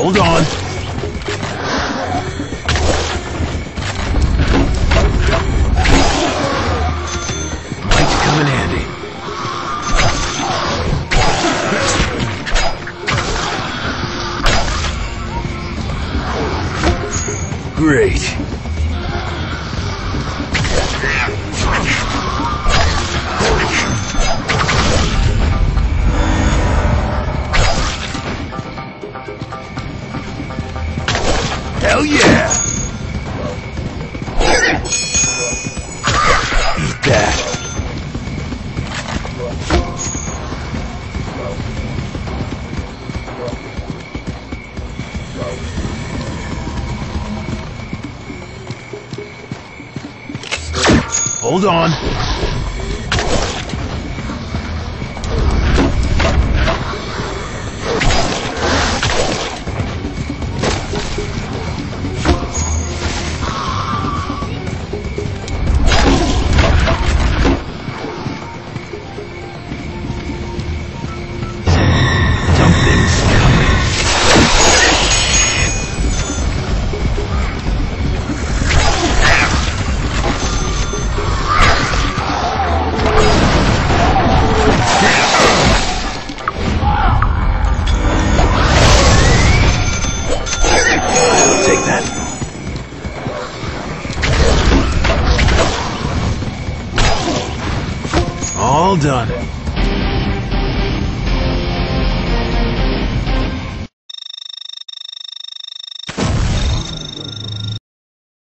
Hold on. Might come in handy. Great. Hell yeah! Eat that. Hold on. All done.